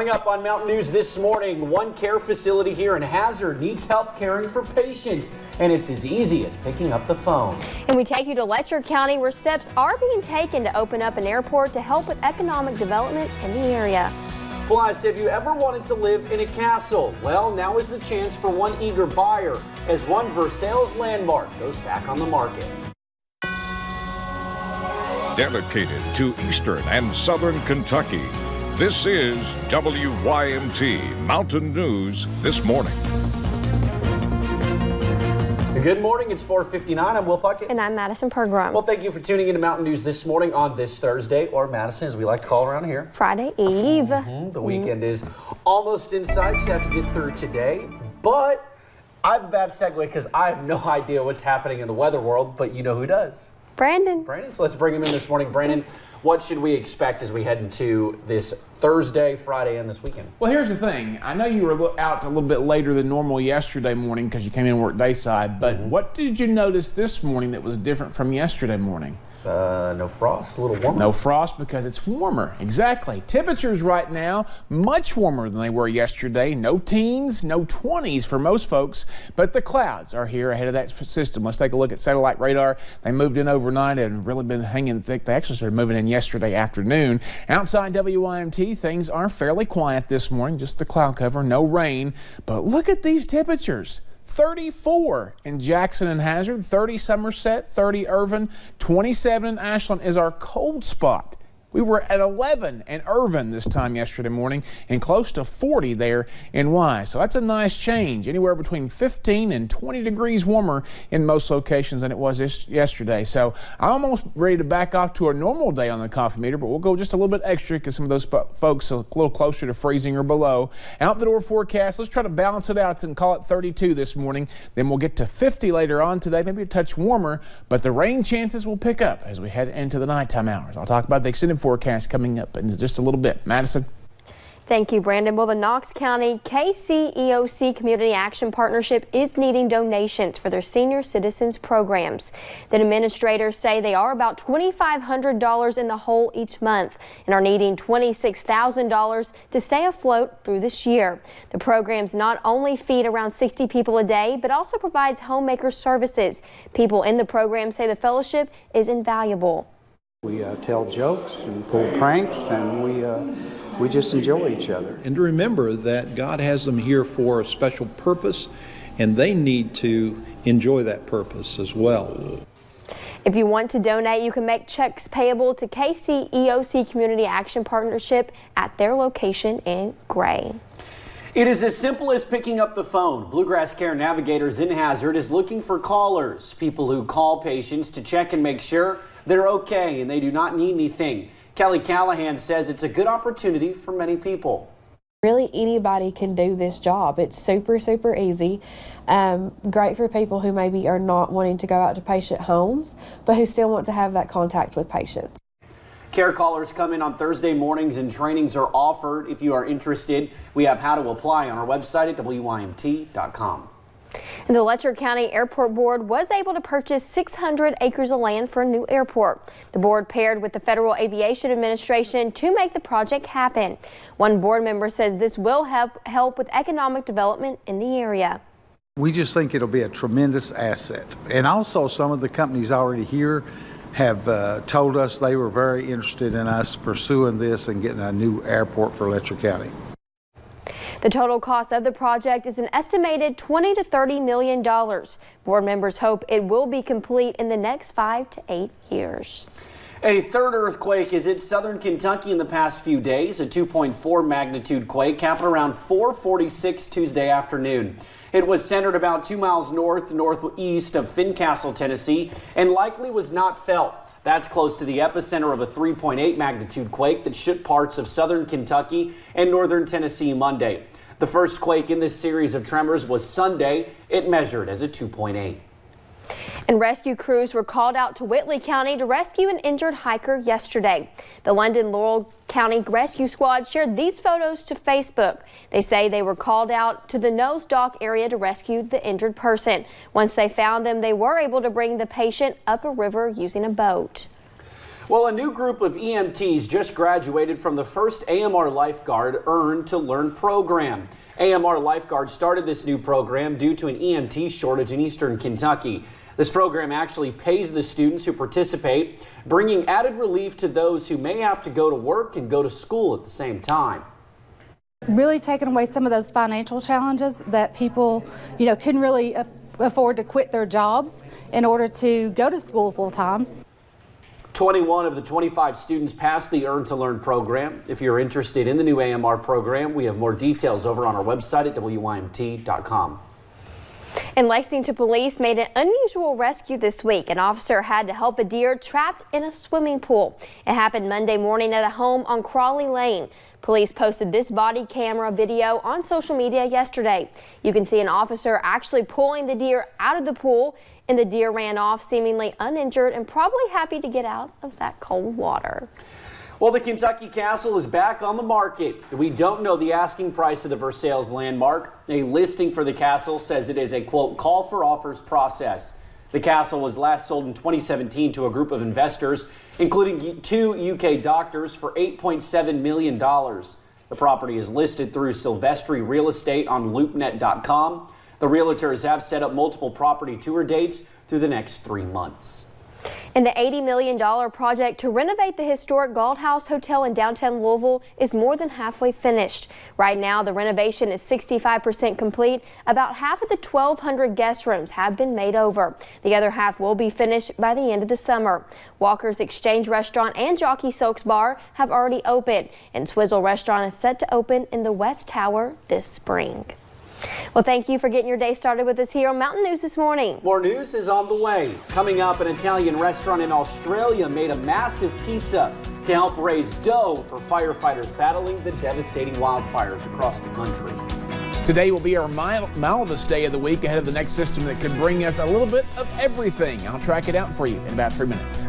Coming up on Mountain News this morning, one care facility here in Hazard needs help caring for patients, and it's as easy as picking up the phone. And we take you to Letcher County where steps are being taken to open up an airport to help with economic development in the area. Plus, have you ever wanted to live in a castle? Well, now is the chance for one eager buyer as one Versailles landmark goes back on the market. Dedicated to Eastern and Southern Kentucky. This is WYMT Mountain News This Morning. Good morning. It's 4:59. I'm Will Puckett. And I'm Madison Pergram. Well, thank you for tuning in to Mountain News this morning on this Thursday, or Madison, as we like to call around here. Friday Eve. Mm-hmm. The weekend is almost inside. sight. Just have to get through today, but I have a bad segue because I have no idea what's happening in the weather world, but you know who does. Brandon. Brandon. So let's bring him in this morning. Brandon, what should we expect as we head into this Thursday, Friday, and this weekend? Well, here's the thing. I know you were out a little bit later than normal yesterday morning because you came in and worked dayside, but Mm-hmm. what did you notice this morning that was different from yesterday morning? Uh, no frost, a little warmer. No frost because it's warmer. Exactly. Temperatures right now much warmer than they were yesterday. No teens, no 20s for most folks, but the clouds are here ahead of that system. Let's take a look at satellite radar. They moved in overnight and really been hanging thick. They actually started moving in yesterday afternoon. Outside WYMT, things are fairly quiet this morning. Just the cloud cover, no rain. But look at these temperatures. 34 in Jackson and Hazard, 30 Somerset, 30 Irvine, 27 in Ashland is our cold spot. We were at 11 in Irvine this time yesterday morning and close to 40 there in Wise. So that's a nice change. Anywhere between 15 and 20 degrees warmer in most locations than it was yesterday. So I'm almost ready to back off to a normal day on the coffee meter, but we'll go just a little bit extra because some of those folks are a little closer to freezing or below. Out the door forecast, let's try to balance it out and call it 32 this morning. Then we'll get to 50 later on today, maybe a touch warmer, but the rain chances will pick up as we head into the nighttime hours. I'll talk about the extended forecast coming up in just a little bit. Madison? Thank you, Brandon. Well, the Knox County KCEOC Community Action Partnership is needing donations for their senior citizens programs. The administrators say they are about $2,500 in the hole each month and are needing $26,000 to stay afloat through this year. The programs not only feed around 60 people a day, but also provides homemaker services. People in the program say the fellowship is invaluable. We uh, tell jokes and pull pranks, and we uh, we just enjoy each other. and to remember that God has them here for a special purpose, and they need to enjoy that purpose as well. If you want to donate, you can make checks payable to KCEOC Community Action Partnership at their location in Gray. It is as simple as picking up the phone. Bluegrass Care Navigators in Hazard is looking for callers, people who call patients to check and make sure they're okay and they do not need anything. Kelly Callahan says it's a good opportunity for many people. Really, anybody can do this job. It's super, super easy. Um, great for people who maybe are not wanting to go out to patient homes, but who still want to have that contact with patients. Care callers come in on Thursday mornings and trainings are offered. If you are interested, we have how to apply on our website at WYMT.com. And the Letcher County Airport Board was able to purchase 600 acres of land for a new airport. The board paired with the Federal Aviation Administration to make the project happen. One board member says this will help help with economic development in the area. We just think it'll be a tremendous asset. And also, some of the companies already here have uh, told us they were very interested in us pursuing this and getting a new airport for Letcher County. The total cost of the project is an estimated 20 to 30 million dollars. Board members hope it will be complete in the next five to eight years. A third earthquake is hit southern Kentucky in the past few days. A 2.4 magnitude quake happened around 446 Tuesday afternoon. It was centered about two miles north northeast of Fincastle, Tennessee, and likely was not felt. That's close to the epicenter of a 3.8 magnitude quake that shook parts of southern Kentucky and northern Tennessee Monday. The first quake in this series of tremors was Sunday. It measured as a 2.8. And rescue crews were called out to Whitley County to rescue an injured hiker yesterday. The London Laurel County Rescue Squad shared these photos to Facebook. They say they were called out to the Nose Dock area to rescue the injured person. Once they found them, they were able to bring the patient up a river using a boat. Well, a new group of EMTs just graduated from the first AMR Lifeguard Earn to Learn program. AMR Lifeguard started this new program due to an EMT shortage in eastern Kentucky. This program actually pays the students who participate, bringing added relief to those who may have to go to work and go to school at the same time really taken away some of those financial challenges that people, you know, couldn't really afford to quit their jobs in order to go to school full time. 21 of the 25 students passed the Earn to Learn program. If you're interested in the new AMR program, we have more details over on our website at WYMT.com. And Lexington police made an unusual rescue this week. An officer had to help a deer trapped in a swimming pool. It happened Monday morning at a home on Crawley Lane. Police posted this body camera video on social media yesterday. You can see an officer actually pulling the deer out of the pool and the deer ran off seemingly uninjured and probably happy to get out of that cold water. Well, the Kentucky Castle is back on the market. We don't know the asking price of the Versailles landmark. A listing for the castle says it is a quote call for offers process. The castle was last sold in 2017 to a group of investors, including two UK doctors, for $8.7 million. The property is listed through Silvestri Real Estate on LoopNet.com. The realtors have set up multiple property tour dates through the next three months. And the $80 million project to renovate the historic Galt House Hotel in downtown Louisville is more than halfway finished. Right now, the renovation is 65% complete. About half of the 1,200 guest rooms have been made over. The other half will be finished by the end of the summer. Walker's Exchange Restaurant and Jockey Silks Bar have already opened, and Swizzle Restaurant is set to open in the West Tower this spring. Well, thank you for getting your day started with us here on Mountain News this morning. More news is on the way. Coming up, an Italian restaurant in Australia made a massive pizza to help raise dough for firefighters battling the devastating wildfires across the country. Today will be our mildest day of the week ahead of the next system that could bring us a little bit of everything. I'll track it out for you in about three minutes.